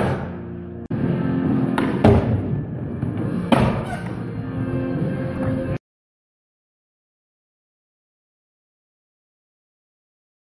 you.